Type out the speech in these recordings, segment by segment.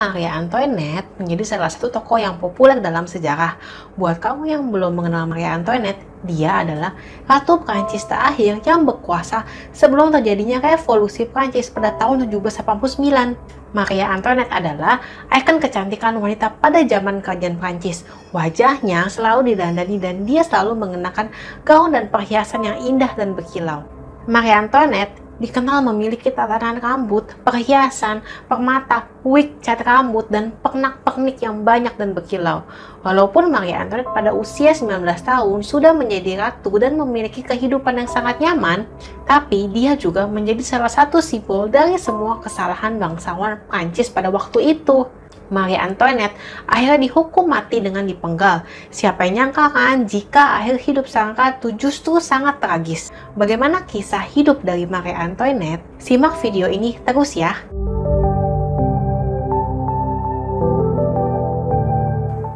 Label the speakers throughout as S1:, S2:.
S1: Maria Antoinette menjadi salah satu tokoh yang populer dalam sejarah. Buat kamu yang belum mengenal Maria Antoinette, dia adalah Ratu Prancis terakhir yang berkuasa sebelum terjadinya revolusi Prancis pada tahun 1789. Maria Antoinette adalah ikon kecantikan wanita pada zaman kerajaan Prancis. Wajahnya selalu didandani dan dia selalu mengenakan gaun dan perhiasan yang indah dan berkilau. Maria Antoinette dikenal memiliki tatanan rambut, perhiasan, permata, wig, cat rambut, dan pernak-pernik yang banyak dan berkilau. Walaupun Maria Antoinette pada usia 19 tahun sudah menjadi ratu dan memiliki kehidupan yang sangat nyaman, tapi dia juga menjadi salah satu simbol dari semua kesalahan bangsawan Prancis pada waktu itu. Maria Antoinette akhirnya dihukum mati dengan dipenggal. Siapa yang nyangka kan jika akhir hidup sang ratu justru sangat tragis. Bagaimana kisah hidup dari Maria Antoinette? Simak video ini terus ya.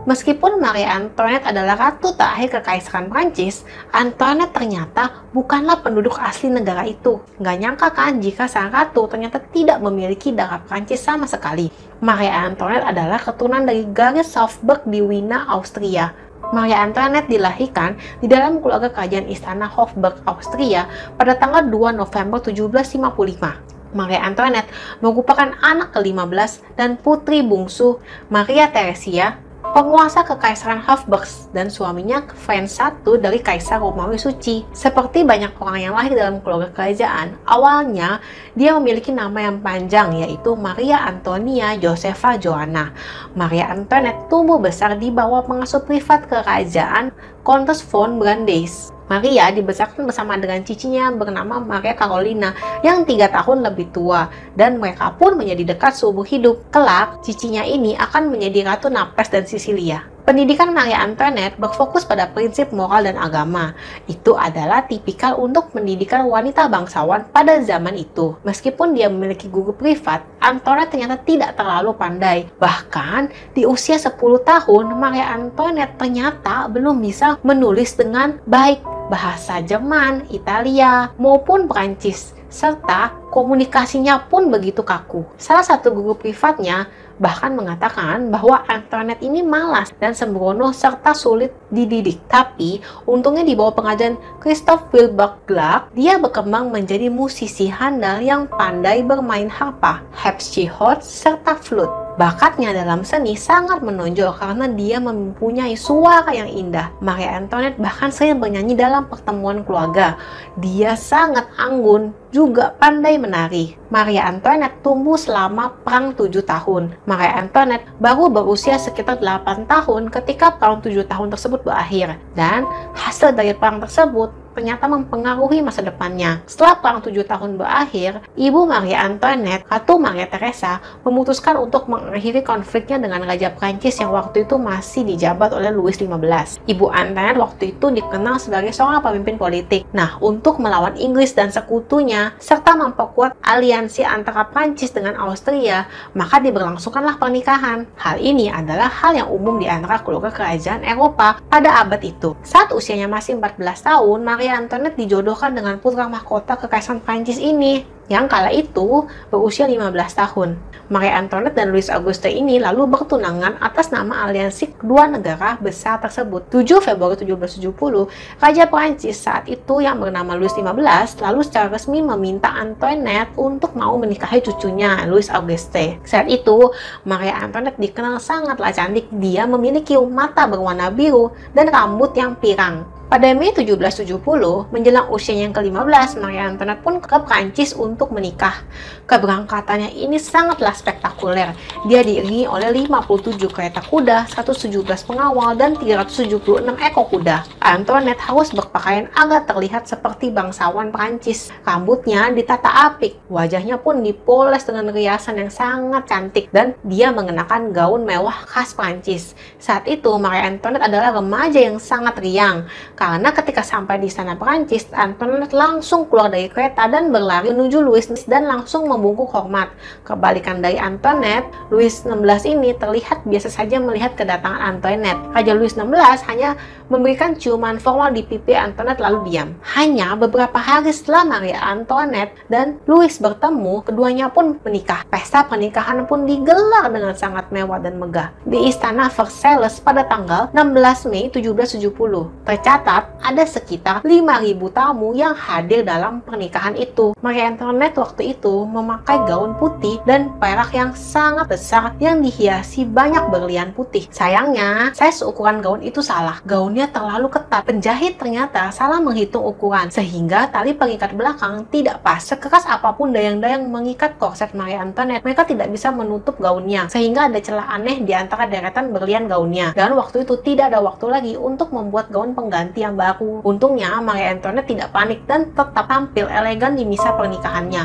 S1: Meskipun Marie Antoinette adalah ratu terakhir kekaisaran Prancis, Antoinette ternyata bukanlah penduduk asli negara itu. Nggak nyangka kan jika sang ratu ternyata tidak memiliki darah Prancis sama sekali. Marie Antoinette adalah keturunan dari garis Salzburg di Wina, Austria. Marie Antoinette dilahirkan di dalam keluarga kerajaan istana Hofburg, Austria pada tanggal 2 November 1755. Maria Antoinette merupakan anak ke-15 dan putri bungsu Maria Theresia penguasa kekaisaran Habsburg dan suaminya Franz I dari Kaisar Romawi Suci. Seperti banyak orang yang lahir dalam keluarga kerajaan, awalnya dia memiliki nama yang panjang yaitu Maria Antonia Josefa Joanna. Maria Antoinette tumbuh besar di bawah pengasuh privat kerajaan Countess von Brandeis. Maria dibesarkan bersama dengan cicinya bernama Maria Carolina yang tiga tahun lebih tua dan mereka pun menjadi dekat seumur hidup. Kelak, cicinya ini akan menjadi Ratu Naples dan Sisilia. Pendidikan Maria Antoinette berfokus pada prinsip moral dan agama. Itu adalah tipikal untuk pendidikan wanita bangsawan pada zaman itu. Meskipun dia memiliki guru privat, Antoinette ternyata tidak terlalu pandai. Bahkan, di usia 10 tahun, Maria Antoinette ternyata belum bisa menulis dengan baik bahasa Jerman, Italia, maupun Perancis serta komunikasinya pun begitu kaku. Salah satu guru privatnya bahkan mengatakan bahwa Antoinette ini malas dan sembrono serta sulit dididik. Tapi untungnya di bawah pengajaran Christoph Wilbur Gluck, dia berkembang menjadi musisi handal yang pandai bermain harpa, harpsichord, serta flute. Bakatnya dalam seni sangat menonjol karena dia mempunyai suara yang indah. Maria Antoinette bahkan sering bernyanyi dalam pertemuan keluarga. Dia sangat anggun, juga pandai menari. Maria Antoinette tumbuh selama Perang 7 tahun. Maria Antoinette baru berusia sekitar 8 tahun ketika Perang 7 tahun tersebut berakhir. Dan hasil dari perang tersebut ternyata mempengaruhi masa depannya. Setelah perang tujuh tahun berakhir, Ibu Maria Antoinette, Ratu Maria Theresa, memutuskan untuk mengakhiri konfliknya dengan Raja Prancis yang waktu itu masih dijabat oleh Louis XV. Ibu Antoinette waktu itu dikenal sebagai seorang pemimpin politik. Nah, untuk melawan Inggris dan sekutunya, serta memperkuat aliansi antara Prancis dengan Austria, maka diberlangsungkanlah pernikahan. Hal ini adalah hal yang umum di antara keluarga kerajaan Eropa pada abad itu. Saat usianya masih 14 tahun, Maria Maria Antoinette dijodohkan dengan putra mahkota kekaisaran Prancis ini yang kala itu berusia 15 tahun. Maria Antoinette dan Louis Auguste ini lalu bertunangan atas nama aliansi kedua negara besar tersebut. 7 Februari 1770, Raja Prancis saat itu yang bernama Louis XV lalu secara resmi meminta Antoinette untuk mau menikahi cucunya Louis Auguste. Saat itu, Maria Antoinette dikenal sangatlah cantik. Dia memiliki mata berwarna biru dan rambut yang pirang. Pada Mei 1770, menjelang usia yang ke-15, Maria Antoinette pun ke Prancis untuk menikah. Keberangkatannya ini sangatlah spektakuler. Dia diiringi oleh 57 kereta kuda, 117 pengawal, dan 376 ekor kuda. Antoinette harus berpakaian agak terlihat seperti bangsawan Prancis. Rambutnya ditata apik, wajahnya pun dipoles dengan riasan yang sangat cantik, dan dia mengenakan gaun mewah khas Prancis. Saat itu, Maria Antoinette adalah remaja yang sangat riang Karena ketika sampai di istana Perancis, Antoinette langsung keluar dari kereta dan berlari menuju Louis dan langsung membungkuk hormat. Kebalikan dari Antoinette, Louis XVI ini terlihat biasa saja melihat kedatangan Antoinette. Raja Louis XVI hanya memberikan ciuman formal di pipi Antoinette lalu diam. Hanya beberapa hari setelah Maria Antoinette dan Louis bertemu, keduanya pun menikah. Pesta pernikahan pun digelar dengan sangat mewah dan megah di Istana Versailles pada tanggal 16 Mei 1770. Tercatat ada sekitar 5.000 tamu yang hadir dalam pernikahan itu. Maria Antoinette waktu itu memakai gaun putih dan perak yang sangat besar yang dihiasi banyak berlian putih. Sayangnya, saya seukuran gaun itu salah. Gaunnya terlalu ketat. Penjahit ternyata salah menghitung ukuran sehingga tali pengikat belakang tidak pas. Sekeras apa pun dayang-dayang mengikat korset Maria Antoinette, mereka tidak bisa menutup gaunnya sehingga ada celah aneh di antara deretan berlian gaunnya. Dan waktu itu tidak ada waktu lagi untuk membuat gaun pengganti yang baru. Untungnya Maria Antoinette tidak panik dan tetap tampil elegan di misa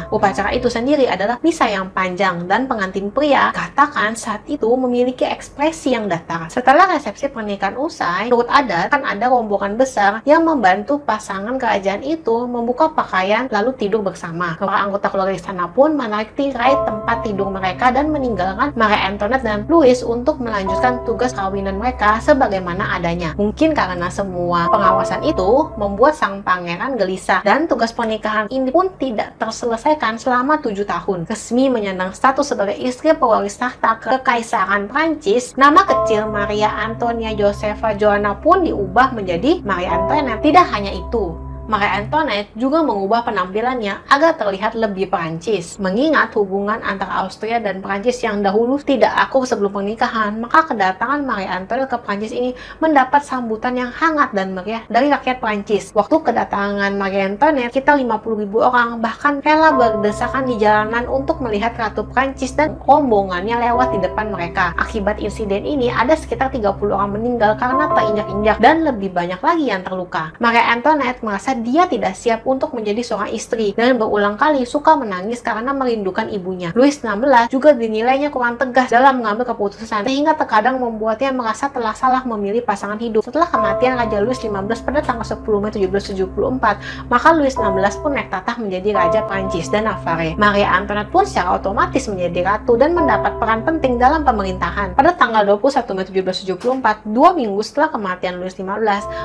S1: Upacara itu sendiri adalah misa yang panjang dan pengantin pria katakan saat itu memiliki ekspresi yang datar. Setelah resepsi pernikahan usai, menurut adat kan ada rombongan besar yang membantu pasangan kerajaan itu membuka pakaian lalu tidur bersama. Para anggota keluarga istana pun menarik tirai tempat tidur mereka dan meninggalkan Maria Antoinette dan Louis untuk melanjutkan tugas kawinan mereka sebagaimana adanya. Mungkin karena semua pengawasan itu membuat sang pangeran gelisah dan tugas pernikahan ini pun tidak terselesaikan selama tujuh tahun. Resmi menyandang status sebagai istri pewaris tahta kekaisaran Prancis, nama kecil Maria Antonia Josefa Joanna pun diubah menjadi Maria Antoinette. Tidak hanya itu, Maria Antoinette juga mengubah penampilannya agar terlihat lebih Perancis. Mengingat hubungan antara Austria dan Perancis yang dahulu tidak akur sebelum pernikahan, maka kedatangan Maria Antoinette ke Perancis ini mendapat sambutan yang hangat dan meriah dari rakyat Perancis. Waktu kedatangan Maria Antoinette, kita 50 ribu orang bahkan rela berdesakan di jalanan untuk melihat Ratu Perancis dan rombongannya lewat di depan mereka. Akibat insiden ini, ada sekitar 30 orang meninggal karena terinjak-injak dan lebih banyak lagi yang terluka. Maria Antoinette merasa dia tidak siap untuk menjadi seorang istri dan berulang kali suka menangis karena merindukan ibunya. Louis XVI juga dinilainya kurang tegas dalam mengambil keputusan sehingga terkadang membuatnya merasa telah salah memilih pasangan hidup. Setelah kematian Raja Louis XV pada tanggal 10 Mei 1774, maka Louis XVI pun naik tatah menjadi Raja Prancis dan Navarre. Maria Antoinette pun secara otomatis menjadi ratu dan mendapat peran penting dalam pemerintahan. Pada tanggal 21 Mei 1774, dua minggu setelah kematian Louis XV,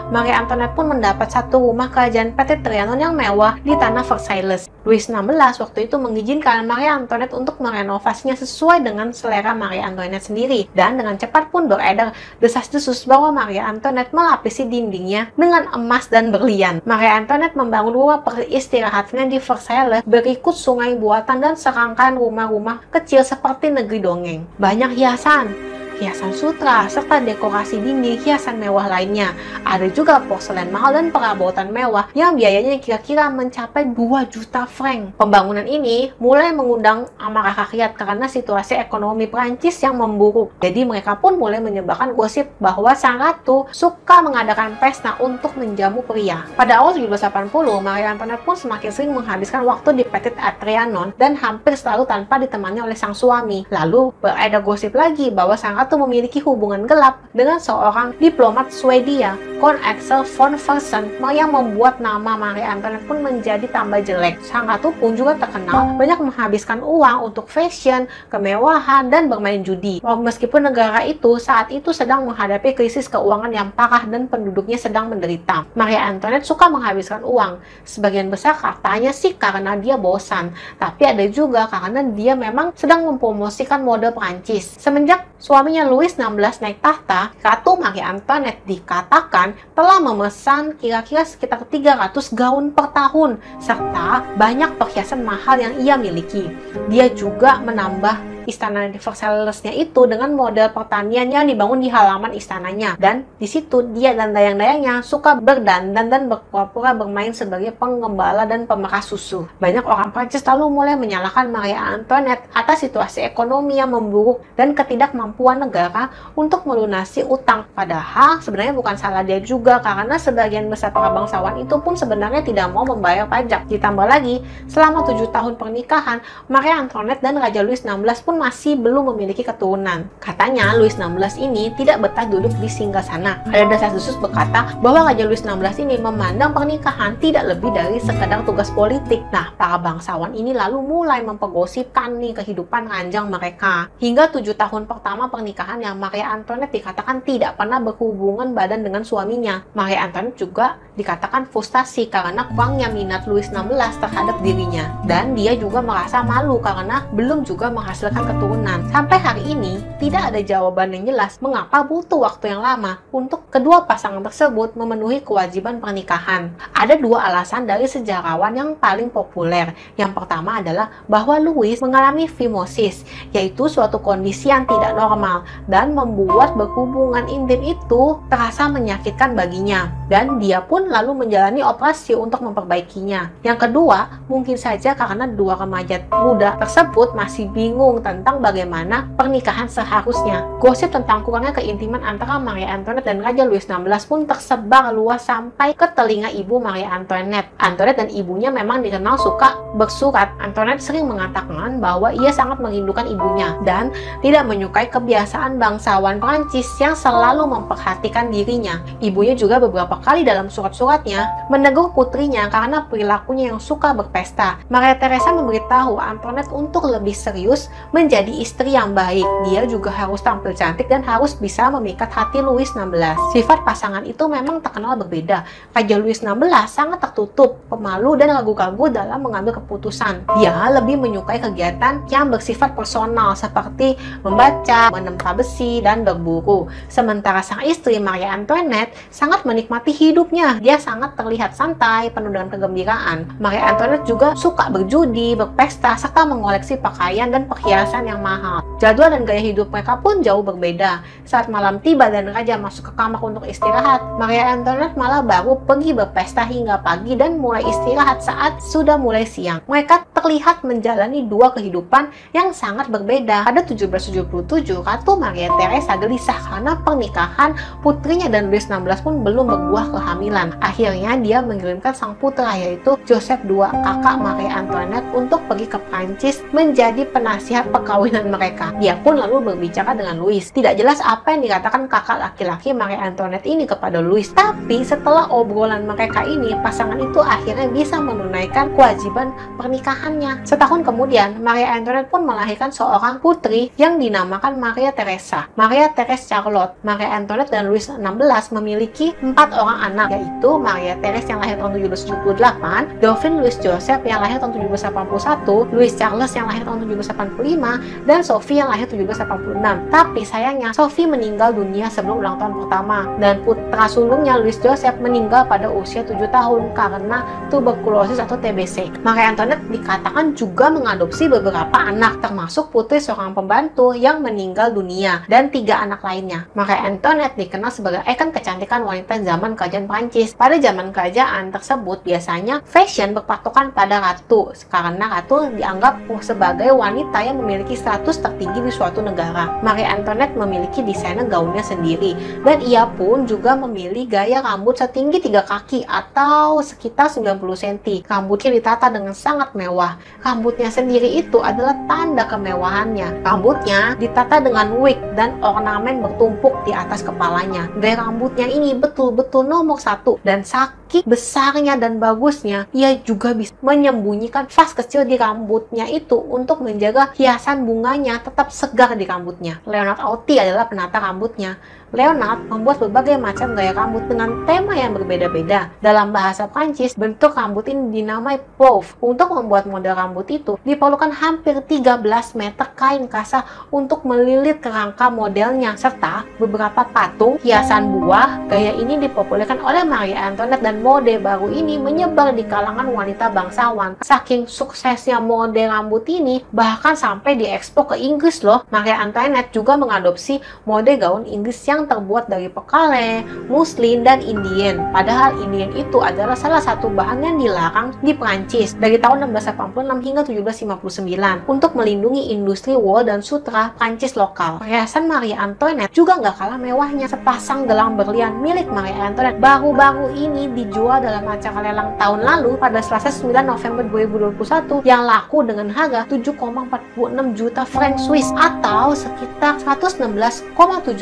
S1: Maria Antoinette pun mendapat satu rumah kerajaan dan PT Trianon yang mewah di tanah Versailles. Louis XVI waktu itu mengizinkan Maria Antoinette untuk merenovasinya sesuai dengan selera Maria Antoinette sendiri dan dengan cepat pun beredar desas-desus bahwa Maria Antoinette melapisi dindingnya dengan emas dan berlian. Maria Antoinette membangun rumah peristirahatnya di Versailles berikut sungai buatan dan serangkaian rumah-rumah kecil seperti negeri dongeng. Banyak hiasan, hiasan sutra, serta dekorasi dinding hiasan mewah lainnya. Ada juga porselen mahal dan perabotan mewah yang biayanya kira-kira mencapai 2 juta franc. Pembangunan ini mulai mengundang amarah rakyat karena situasi ekonomi Prancis yang memburuk. Jadi mereka pun mulai menyebarkan gosip bahwa sang ratu suka mengadakan pesta untuk menjamu pria. Pada awal 1780, Maria Antoinette pun semakin sering menghabiskan waktu di Petit Trianon dan hampir selalu tanpa ditemani oleh sang suami. Lalu beredar gosip lagi bahwa sang atau memiliki hubungan gelap dengan seorang diplomat Swedia, Kon Axel von Fersen, yang membuat nama Maria Antoinette pun menjadi tambah jelek. Sang ratu pun juga terkenal banyak menghabiskan uang untuk fashion, kemewahan, dan bermain judi. Meskipun negara itu saat itu sedang menghadapi krisis keuangan yang parah dan penduduknya sedang menderita. Maria Antoinette suka menghabiskan uang. Sebagian besar katanya sih karena dia bosan, tapi ada juga karena dia memang sedang mempromosikan model Prancis. Semenjak suami suaminya Louis XVI naik tahta, Ratu Marie Antoinette dikatakan telah memesan kira-kira sekitar 300 gaun per tahun, serta banyak perhiasan mahal yang ia miliki. Dia juga menambah istana Versailles-nya itu dengan model pertanian yang dibangun di halaman istananya. Dan di situ dia dan dayang-dayangnya suka berdandan dan berpura-pura bermain sebagai pengembala dan pemerah susu. Banyak orang Prancis lalu mulai menyalahkan Maria Antoinette atas situasi ekonomi yang memburuk dan ketidakmampuan negara untuk melunasi utang. Padahal sebenarnya bukan salah dia juga karena sebagian besar para bangsawan itu pun sebenarnya tidak mau membayar pajak. Ditambah lagi, selama tujuh tahun pernikahan, Maria Antoinette dan Raja Louis XVI pun pun masih belum memiliki keturunan. Katanya Louis XVI ini tidak betah duduk di singgah sana. Ada desas-desus berkata bahwa Raja Louis XVI ini memandang pernikahan tidak lebih dari sekedar tugas politik. Nah, para bangsawan ini lalu mulai mempergosipkan nih kehidupan ranjang mereka. Hingga tujuh tahun pertama pernikahan yang Maria Antoinette dikatakan tidak pernah berhubungan badan dengan suaminya. Maria Antoinette juga dikatakan frustasi karena kurangnya minat Louis XVI terhadap dirinya. Dan dia juga merasa malu karena belum juga menghasilkan keturunan. Sampai hari ini, tidak ada jawaban yang jelas mengapa butuh waktu yang lama untuk kedua pasangan tersebut memenuhi kewajiban pernikahan. Ada dua alasan dari sejarawan yang paling populer. Yang pertama adalah bahwa Louis mengalami fimosis, yaitu suatu kondisi yang tidak normal dan membuat berhubungan intim itu terasa menyakitkan baginya. Dan dia pun lalu menjalani operasi untuk memperbaikinya. Yang kedua, mungkin saja karena dua remaja muda tersebut masih bingung tentang bagaimana pernikahan seharusnya. Gosip tentang kurangnya keintiman antara Maria Antoinette dan Raja Louis XVI pun tersebar luas sampai ke telinga ibu Maria Antoinette. Antoinette dan ibunya memang dikenal suka bersurat. Antoinette sering mengatakan bahwa ia sangat merindukan ibunya dan tidak menyukai kebiasaan bangsawan Prancis yang selalu memperhatikan dirinya. Ibunya juga beberapa kali dalam surat surat-suratnya menegur putrinya karena perilakunya yang suka berpesta. Maria Teresa memberitahu Antoinette untuk lebih serius menjadi istri yang baik. Dia juga harus tampil cantik dan harus bisa memikat hati Louis XVI. Sifat pasangan itu memang terkenal berbeda. Raja Louis XVI sangat tertutup, pemalu, dan ragu-ragu dalam mengambil keputusan. Dia lebih menyukai kegiatan yang bersifat personal seperti membaca, menempa besi, dan berburu. Sementara sang istri Maria Antoinette sangat menikmati hidupnya dia sangat terlihat santai, penuh dengan kegembiraan. Maria Antoinette juga suka berjudi, berpesta, serta mengoleksi pakaian dan perhiasan yang mahal. Jadwal dan gaya hidup mereka pun jauh berbeda. Saat malam tiba dan raja masuk ke kamar untuk istirahat, Maria Antoinette malah baru pergi berpesta hingga pagi dan mulai istirahat saat sudah mulai siang. Mereka terlihat menjalani dua kehidupan yang sangat berbeda. Pada 1777, Ratu Maria Theresa gelisah karena pernikahan putrinya dan Louis XVI pun belum berbuah kehamilan. Akhirnya dia mengirimkan sang putra yaitu Joseph II kakak Maria Antoinette untuk pergi ke Prancis menjadi penasihat perkawinan mereka. Dia pun lalu berbicara dengan Louis. Tidak jelas apa yang dikatakan kakak laki-laki Maria Antoinette ini kepada Louis. Tapi setelah obrolan mereka ini, pasangan itu akhirnya bisa menunaikan kewajiban pernikahannya. Setahun kemudian, Maria Antoinette pun melahirkan seorang putri yang dinamakan Maria Theresa. Maria Theresa Charlotte, Maria Antoinette dan Louis XVI memiliki empat orang anak, yaitu yaitu Maria Therese yang lahir tahun 1778, Dauphin Louis Joseph yang lahir tahun 1781, Louis Charles yang lahir tahun 1785, dan Sophie yang lahir 1786. Tapi sayangnya Sophie meninggal dunia sebelum ulang tahun pertama dan putra sulungnya Louis Joseph meninggal pada usia 7 tahun karena tuberkulosis atau TBC. Maria Antoinette dikatakan juga mengadopsi beberapa anak termasuk putri seorang pembantu yang meninggal dunia dan tiga anak lainnya. Maria Antoinette dikenal sebagai ikon kecantikan wanita zaman kerajaan Prancis pada zaman kerajaan tersebut biasanya fashion berpatokan pada ratu karena ratu dianggap sebagai wanita yang memiliki status tertinggi di suatu negara. Marie Antoinette memiliki desainer gaunnya sendiri dan ia pun juga memilih gaya rambut setinggi tiga kaki atau sekitar 90 cm. Rambutnya ditata dengan sangat mewah. Rambutnya sendiri itu adalah tanda kemewahannya. Rambutnya ditata dengan wig dan ornamen bertumpuk di atas kepalanya. Gaya rambutnya ini betul-betul nomor satu dan saking besarnya dan bagusnya, ia juga bisa menyembunyikan vas kecil di rambutnya itu untuk menjaga hiasan bunganya tetap segar di rambutnya. Leonard Auti adalah penata rambutnya. Leonard membuat berbagai macam gaya rambut dengan tema yang berbeda-beda. Dalam bahasa Prancis, bentuk rambut ini dinamai pouf. Untuk membuat model rambut itu, diperlukan hampir 13 meter kain kasa untuk melilit kerangka modelnya, serta beberapa patung, hiasan buah. Gaya ini dipopulerkan oleh Marie Antoinette dan mode baru ini menyebar di kalangan wanita bangsawan. Saking suksesnya mode rambut ini, bahkan sampai diekspor ke Inggris loh. Marie Antoinette juga mengadopsi mode gaun Inggris yang terbuat dari pekale, muslin, dan Indian. Padahal Indian itu adalah salah satu bahan yang dilarang di Prancis dari tahun 1686 hingga 1759 untuk melindungi industri wol dan sutra Prancis lokal. Perhiasan Maria Antoinette juga nggak kalah mewahnya. Sepasang gelang berlian milik Maria Antoinette baru-baru baru ini dijual dalam acara lelang tahun lalu pada Selasa 9 November 2021 yang laku dengan harga 7,46 juta franc Swiss atau sekitar 116,7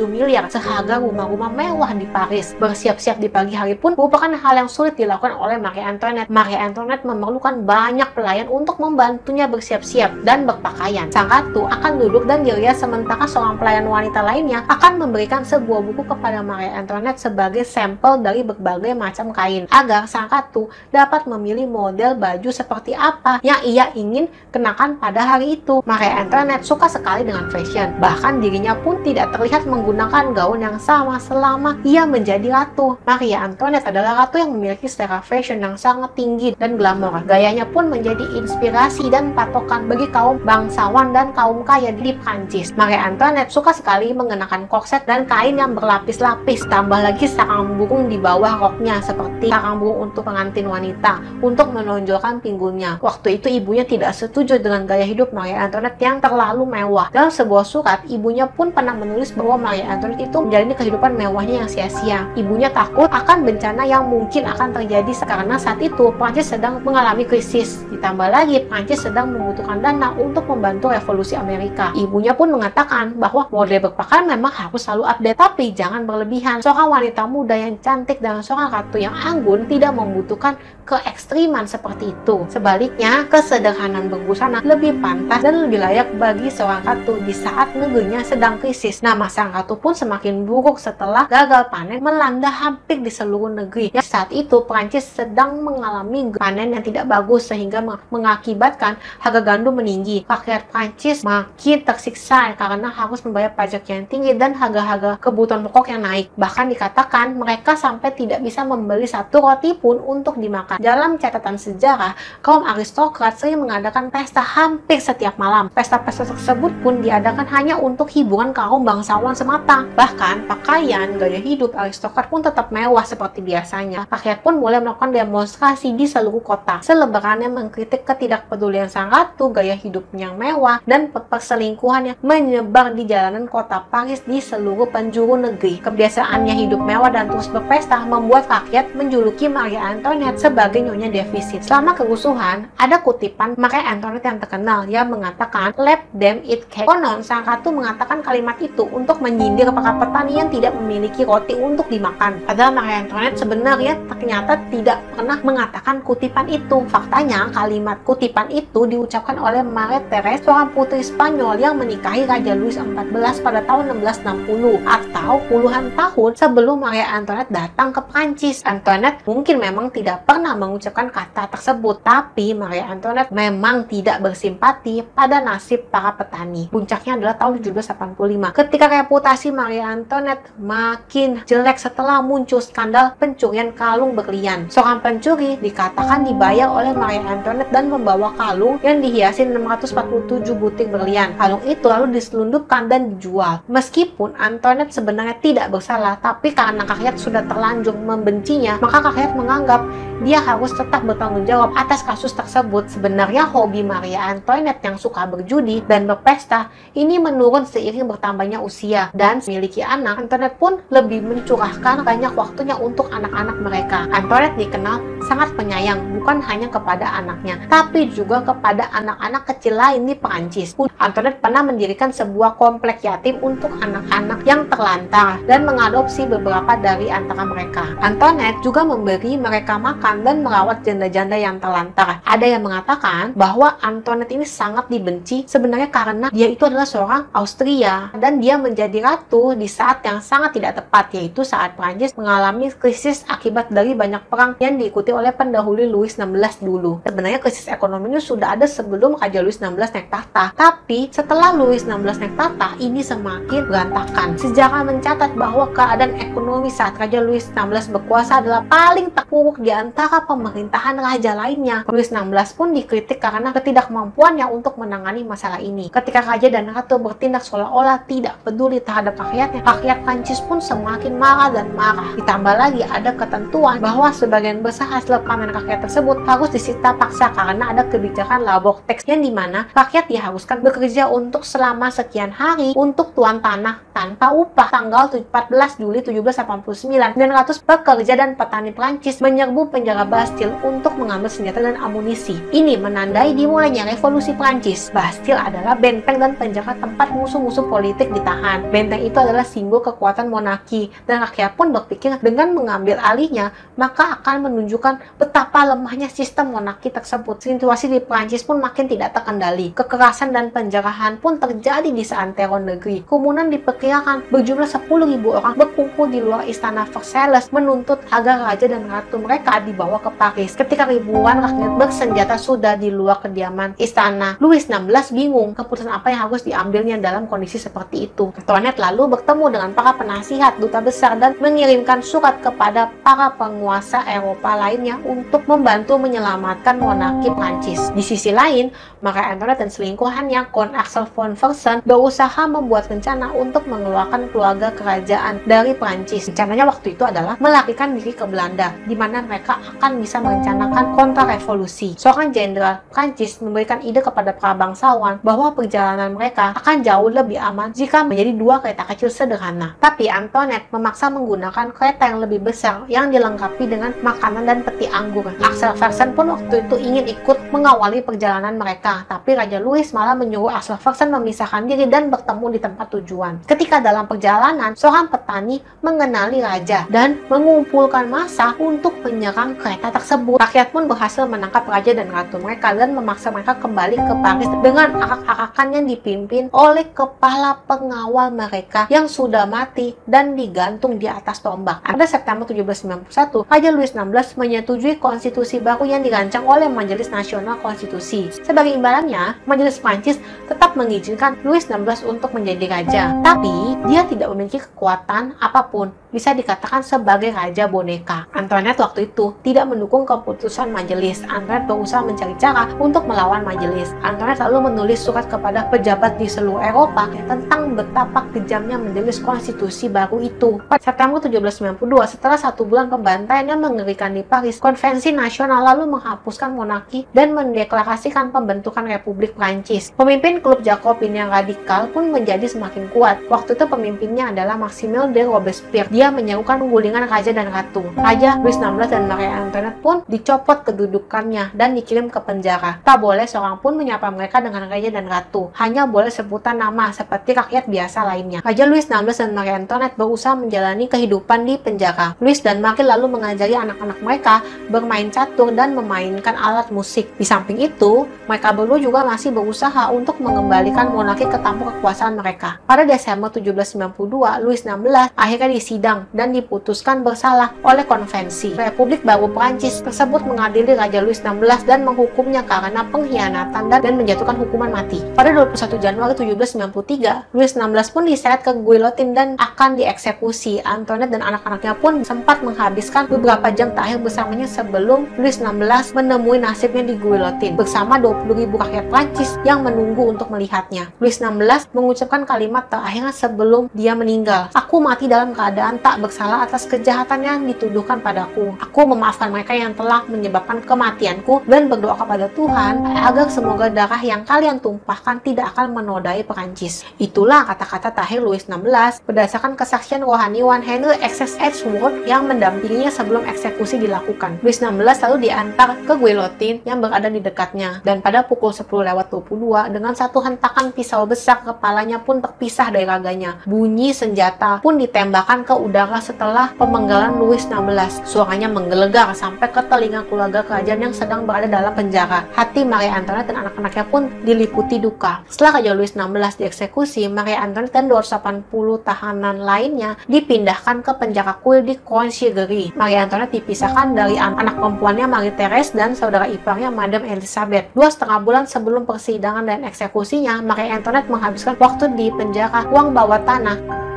S1: miliar seharga rumah-rumah mewah di Paris. Bersiap-siap di pagi hari pun merupakan hal yang sulit dilakukan oleh Marie Antoinette. Marie Antoinette memerlukan banyak pelayan untuk membantunya bersiap-siap dan berpakaian. Sang ratu akan duduk dan dirias sementara seorang pelayan wanita lainnya akan memberikan sebuah buku kepada Marie Antoinette sebagai sampel dari berbagai macam kain agar sang ratu dapat memilih model baju seperti apa yang ia ingin kenakan pada hari itu. Marie Antoinette suka sekali dengan fashion, bahkan dirinya pun tidak terlihat menggunakan gaun yang sama selama ia menjadi ratu. Maria Antoinette adalah ratu yang memiliki selera fashion yang sangat tinggi dan glamor. Gayanya pun menjadi inspirasi dan patokan bagi kaum bangsawan dan kaum kaya di Prancis. Maria Antoinette suka sekali mengenakan korset dan kain yang berlapis-lapis, tambah lagi sarang burung di bawah roknya seperti sarang burung untuk pengantin wanita untuk menonjolkan pinggulnya. Waktu itu ibunya tidak setuju dengan gaya hidup Maria Antoinette yang terlalu mewah. Dalam sebuah surat, ibunya pun pernah menulis bahwa Maria Antoinette itu menjalani kehidupan mewahnya yang sia-sia. Ibunya takut akan bencana yang mungkin akan terjadi karena saat itu Prancis sedang mengalami krisis. Ditambah lagi Prancis sedang membutuhkan dana untuk membantu revolusi Amerika. Ibunya pun mengatakan bahwa model berpakaian memang harus selalu update, tapi jangan berlebihan. Seorang wanita muda yang cantik dan seorang ratu yang anggun tidak membutuhkan keekstriman seperti itu. Sebaliknya, kesederhanaan berbusana lebih pantas dan lebih layak bagi seorang ratu di saat negerinya sedang krisis. Nama sang ratu pun semakin buruk setelah gagal panen melanda hampir di seluruh negeri. Ya, saat itu Prancis sedang mengalami panen yang tidak bagus sehingga mengakibatkan harga gandum meninggi. Rakyat Prancis makin tersiksa karena harus membayar pajak yang tinggi dan harga-harga kebutuhan pokok yang naik. Bahkan dikatakan mereka sampai tidak bisa membeli satu roti pun untuk dimakan. Dalam catatan sejarah, kaum aristokrat sering mengadakan pesta hampir setiap malam. Pesta-pesta tersebut pun diadakan hanya untuk hiburan kaum bangsawan semata. Bahkan, pakaian, gaya hidup aristokrat pun tetap mewah seperti biasanya. Rakyat pun mulai melakukan demonstrasi di seluruh kota. Selebarannya mengkritik ketidakpedulian sang ratu, gaya hidupnya yang mewah, dan perselingkuhan yang menyebar di jalanan kota Paris di seluruh penjuru negeri. Kebiasaannya hidup mewah dan terus berpesta membuat rakyat menjuluki Maria Antoinette sebagai nyonya defisit. Selama kerusuhan, ada kutipan Maria Antoinette yang terkenal yang mengatakan let them eat cake. Konon, sang ratu mengatakan kalimat itu untuk menyindir para petani yang tidak memiliki roti untuk dimakan. Padahal Maria Antoinette sebenarnya ternyata tidak pernah mengatakan kutipan itu. Faktanya, kalimat kutipan itu diucapkan oleh Maria Therese, seorang putri Spanyol yang menikahi Raja Louis XIV pada tahun 1660 atau puluhan tahun sebelum Maria Antoinette datang ke Prancis. Antoinette mungkin memang tidak pernah mengucapkan kata tersebut, tapi Maria Antoinette memang tidak bersimpati pada nasib para petani. Puncaknya adalah tahun 1785, ketika reputasi Maria Antoinette makin jelek setelah muncul skandal pencurian kalung berlian. Seorang pencuri dikatakan dibayar oleh Maria Antoinette dan membawa kalung yang dihiasi 647 butir berlian. Kalung itu lalu diselundupkan dan dijual. Meskipun Antoinette sebenarnya tidak bersalah, tapi karena rakyat sudah terlanjur membencinya, maka rakyat menganggap dia harus tetap bertanggung jawab atas kasus tersebut. Sebenarnya hobi Maria Antoinette yang suka berjudi dan berpesta ini menurun seiring bertambahnya usia dan memiliki anak. Antoinette pun lebih mencurahkan banyak waktunya untuk anak-anak mereka. Antoinette dikenal sangat penyayang bukan hanya kepada anaknya, tapi juga kepada anak-anak kecil lain di Perancis. Antoinette pernah mendirikan sebuah komplek yatim untuk anak-anak yang terlantar dan mengadopsi beberapa dari antara mereka. Antoinette juga memberi mereka makan dan merawat janda-janda yang terlantar. Ada yang mengatakan bahwa Antoinette ini sangat dibenci sebenarnya karena dia itu adalah seorang Austria dan dia menjadi ratu di saat yang sangat tidak tepat yaitu saat Prancis mengalami krisis akibat dari banyak perang yang diikuti oleh pendahulu Louis XVI dulu. Sebenarnya krisis ekonomi ini sudah ada sebelum Raja Louis XVI naik tahta, tapi setelah Louis XVI naik tahta ini semakin berantakan. Sejarah mencatat bahwa keadaan ekonomi saat Raja Louis XVI berkuasa adalah paling terpuruk di antara pemerintahan raja lainnya. Louis XVI pun dikritik karena ketidakmampuannya untuk menangani masalah ini. Ketika raja dan ratu bertindak seolah-olah tidak peduli terhadap rakyatnya, rakyat Prancis pun semakin marah dan marah. Ditambah lagi ada ketentuan bahwa sebagian besar hasil panen rakyat tersebut harus disita paksa karena ada kebijakan labor tax yang di mana rakyat diharuskan bekerja untuk selama sekian hari untuk tuan tanah tanpa upah tanggal 14 Juli 1789 900 per pekerja dan petani Prancis menyerbu penjara Bastille untuk mengambil senjata dan amunisi. Ini menandai dimulainya revolusi Prancis. Bastille adalah benteng dan penjara tempat musuh-musuh politik ditahan. Benteng itu adalah simbol kekuatan monarki, dan rakyat pun berpikir dengan mengambil alihnya, maka akan menunjukkan betapa lemahnya sistem monarki tersebut. Situasi di Prancis pun makin tidak terkendali. Kekerasan dan penjarahan pun terjadi di seantero negeri. Kemudian diperkirakan berjumlah 10.000 orang berkumpul di luar istana Versailles menuntut agar raja dan ratu mereka dibawa ke Paris. Ketika ribuan rakyat bersenjata sudah di luar kediaman istana, Louis XVI bingung keputusan apa yang harus diambilnya dalam kondisi seperti itu. Antoinette lalu bertemu dengan para penasihat duta besar dan mengirimkan surat kepada para penguasa Eropa lainnya untuk membantu menyelamatkan monarki Prancis. Di sisi lain, Maria Antoinette dan selingkuhannya, Count Axel von Fersen, berusaha membuat rencana untuk mengeluarkan keluarga kerajaan dari Prancis. Rencananya waktu itu adalah melarikan diri ke Belanda, di mana mereka akan bisa merencanakan kontra-revolusi. Seorang jenderal Prancis memberikan ide kepada para bangsawan bahwa perjalanan mereka akan jauh lebih aman jika menjadi dua kereta kecil sederhana. Tapi Antoinette memaksa menggunakan kereta yang lebih besar yang dilengkapi dengan makanan dan peti anggur. Axel Fersen pun waktu itu ingin ikut mengawali perjalanan mereka, tapi Raja Louis malah menyuruh Axel Fersen memisahkan diri dan bertemu di tempat tujuan. Ketika dalam perjalanan, seorang petani mengenali raja dan mengumpulkan massa untuk menyerang kereta tersebut. Rakyat pun berhasil menangkap raja dan ratu mereka dan memaksa mereka kembali ke Paris dengan arak-arakan yang dipimpin oleh kepala pengawal mereka yang sudah mati dan digantung di atas tombak. Pada September 1791, Raja Louis XVI menyetujui konstitusi baru yang dirancang oleh Majelis Nasional Konstitusi. Sebagai imbalannya, Majelis Prancis tetap mengizinkan Louis XVI untuk menjadi raja. Tapi, dia tidak memiliki kekuatan apa pun bisa dikatakan sebagai raja boneka. Antoinette waktu itu tidak mendukung keputusan majelis. Antoinette berusaha mencari cara untuk melawan majelis. Antoinette lalu menulis surat kepada pejabat di seluruh Eropa tentang betapa kejamnya majelis konstitusi baru itu. Pada September 1792, setelah satu bulan pembantaian yang mengerikan di Paris, konvensi nasional lalu menghapuskan monarki dan mendeklarasikan pembentukan Republik Prancis. Pemimpin klub Jacobin yang radikal pun menjadi semakin kuat. Waktu itu pemimpinnya adalah Maximilien de Robespierre. Dia menyerukan penggulingan raja dan ratu. Raja Louis XVI dan Maria Antoinette pun dicopot kedudukannya dan dikirim ke penjara. Tak boleh seorang pun menyapa mereka dengan raja dan ratu. Hanya boleh sebutan nama seperti rakyat biasa lainnya. Raja Louis XVI dan Maria Antoinette berusaha menjalani kehidupan di penjara. Louis dan Marie lalu mengajari anak-anak mereka bermain catur dan memainkan alat musik. Di samping itu, mereka berdua juga masih berusaha untuk mengembalikan monarki ke tampuk kekuasaan mereka. Pada Desember 1792, Louis XVI akhirnya disidang sidang dan diputuskan bersalah oleh konvensi. Republik Baru Prancis tersebut mengadili Raja Louis XVI dan menghukumnya karena pengkhianatan dan, menjatuhkan hukuman mati. Pada 21 Januari 1793, Louis XVI pun diseret ke guillotine dan akan dieksekusi. Antoinette dan anak-anaknya pun sempat menghabiskan beberapa jam terakhir bersamanya sebelum Louis XVI menemui nasibnya di guillotine bersama 20.000 rakyat Prancis yang menunggu untuk melihatnya. Louis XVI mengucapkan kalimat terakhirnya sebelum dia meninggal. Aku mati dalam keadaan tak bersalah atas kejahatan yang dituduhkan padaku. Aku memaafkan mereka yang telah menyebabkan kematianku dan berdoa kepada Tuhan agar semoga darah yang kalian tumpahkan tidak akan menodai Perancis. Itulah kata-kata terakhir Louis XVI berdasarkan kesaksian rohaniwan Henry Essex Edgeworth yang mendampinginya sebelum eksekusi dilakukan. Louis XVI lalu diantar ke guillotine yang berada di dekatnya dan pada pukul 10 lewat 22 dengan satu hentakan pisau besar kepalanya pun terpisah dari raganya. Bunyi senjata pun ditembakkan ke udara setelah pemenggalan Louis XVI. Suaranya menggelegar sampai ke telinga keluarga kerajaan yang sedang berada dalam penjara. Hati Maria Antoinette dan anak-anaknya pun diliputi duka. Setelah Raja Louis XVI dieksekusi, Maria Antoinette dan 280 tahanan lainnya dipindahkan ke penjara kuil di Conciergerie. Maria Antoinette dipisahkan dari anak perempuannya Marie Therese dan saudara iparnya Madame Elizabeth. Dua setengah bulan sebelum persidangan dan eksekusinya, Maria Antoinette menghabiskan waktu di penjara uang bawah tanah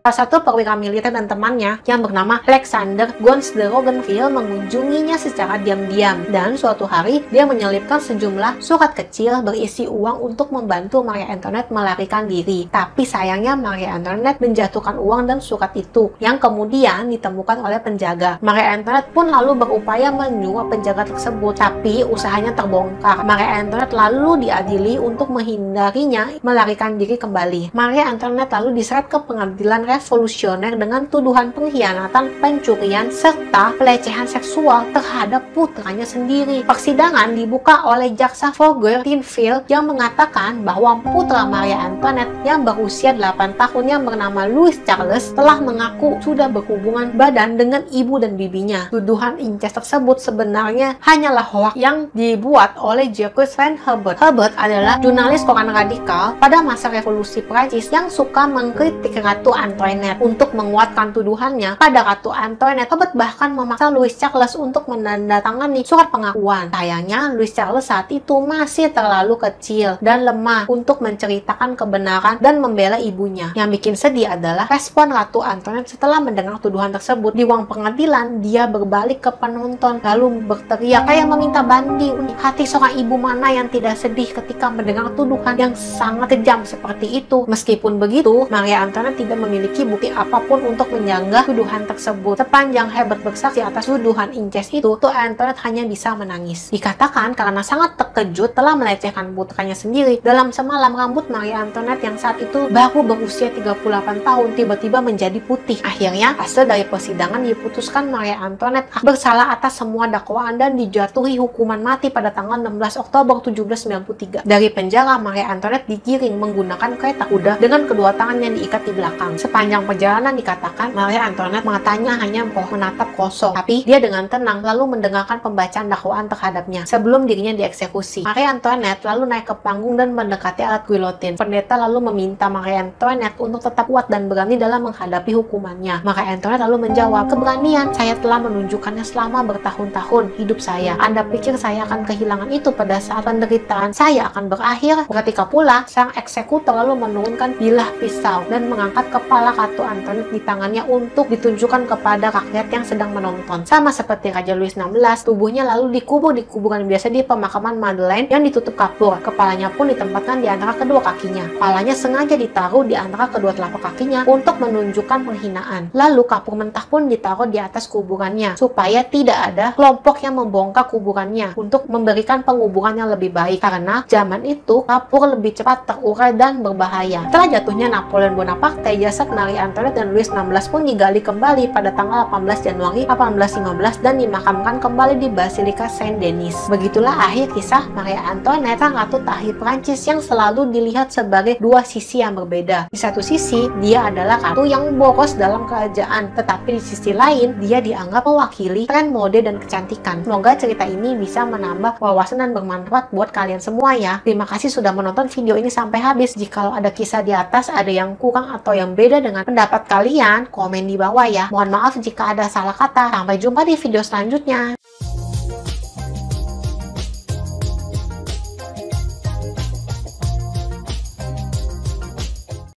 S1: Salah satu perwira militer dan temannya yang bernama Alexander Gons de Rogenville mengunjunginya secara diam-diam dan suatu hari dia menyelipkan sejumlah surat kecil berisi uang untuk membantu Maria Antoinette melarikan diri. Tapi sayangnya Maria Antoinette menjatuhkan uang dan surat itu yang kemudian ditemukan oleh penjaga. Maria Antoinette pun lalu berupaya menyuruh penjaga tersebut tapi usahanya terbongkar. Maria Antoinette lalu diadili untuk menghindarinya melarikan diri kembali. Maria Antoinette lalu diseret ke pengadilan revolusioner dengan tuduhan pengkhianatan, pencurian, serta pelecehan seksual terhadap putranya sendiri. Persidangan dibuka oleh jaksa Foger Tinfield yang mengatakan bahwa putra Maria Antoinette yang berusia 8 tahun yang bernama Louis Charles telah mengaku sudah berhubungan badan dengan ibu dan bibinya. Tuduhan incest tersebut sebenarnya hanyalah hoax yang dibuat oleh Jacques Van Herbert. Herbert adalah jurnalis koran radikal pada masa revolusi Prancis yang suka mengkritik Ratu Antoinette untuk menguatkan tuduhannya pada Ratu Antoinette. Herbert bahkan memaksa Louis Charles untuk menandatangani surat pengakuan. Sayangnya, Louis Charles saat itu masih terlalu kecil dan lemah untuk menceritakan kebenaran dan membela ibunya. Yang bikin sedih adalah respon Ratu Antoinette setelah mendengar tuduhan tersebut. Di ruang pengadilan, dia berbalik ke penonton lalu berteriak kayak meminta banding. Hati seorang ibu mana yang tidak sedih ketika mendengar tuduhan yang sangat kejam seperti itu. Meskipun begitu, Maria Antoinette tidak memiliki bukti apa pun untuk menyanggah tuduhan tersebut. Sepanjang Herbert bersaksi atas tuduhan incest itu, Ratu Antoinette hanya bisa menangis. Dikatakan karena sangat terkejut telah melecehkan putranya sendiri. Dalam semalam, rambut Maria Antoinette yang saat itu baru berusia 38 tahun tiba-tiba menjadi putih. Akhirnya, hasil dari persidangan diputuskan Maria Antoinette bersalah atas semua dakwaan dan dijatuhi hukuman mati pada tanggal 16 Oktober 1793. Dari penjara, Maria Antoinette digiring menggunakan kereta kuda dengan kedua tangan yang diikat di belakang. Sepanjang perjalanan dikatakan, Maria Antoinette mengatakannya hanya menatap kosong, tapi dia dengan tenang lalu mendengarkan pembacaan dakwaan terhadapnya sebelum dirinya dieksekusi. Maria Antoinette lalu naik ke panggung dan mendekati alat guillotine. Pendeta lalu meminta Maria Antoinette untuk tetap kuat dan berani dalam menghadapi hukumannya. Maria Antoinette lalu menjawab, keberanian saya telah menunjukkannya selama bertahun-tahun hidup saya. Anda pikir saya akan kehilangan itu pada saat penderitaan saya akan berakhir? Ketika pula, sang eksekutor lalu menurunkan bilah pisau dan mengangkat kepala Ratu Antoinette di tangannya untuk ditunjukkan kepada rakyat yang sedang menonton. Sama seperti Raja Louis XVI, tubuhnya lalu dikubur di kuburan biasa di pemakaman Madeleine yang ditutup kapur. Kepalanya pun ditempatkan di antara kedua kakinya. Kepalanya sengaja ditaruh di antara kedua telapak kakinya untuk menunjukkan penghinaan. Lalu kapur mentah pun ditaruh di atas kuburannya supaya tidak ada kelompok yang membongkar kuburannya untuk memberikan penguburan yang lebih baik karena zaman itu kapur lebih cepat terurai dan berbahaya. Setelah jatuhnya Napoleon Bonaparte, jasad Marie Antoinette dan Louis XVI pun digali kembali pada tanggal 18 Januari 1815 dan dimakamkan kembali di Basilika Saint Denis. Begitulah akhir kisah Maria Antoinette, sang ratu terakhir Prancis yang selalu dilihat sebagai dua sisi yang berbeda. Di satu sisi, dia adalah ratu yang boros dalam kerajaan, tetapi di sisi lain, dia dianggap mewakili tren mode dan kecantikan. Semoga cerita ini bisa menambah wawasan dan bermanfaat buat kalian semua ya. Terima kasih sudah menonton video ini sampai habis. Jika ada kisah di atas, ada yang kurang atau yang beda dengan pendapat kalian, komen di bawah ya. Mohon maaf jika ada salah kata. Sampai jumpa di video selanjutnya.